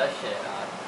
that shit out.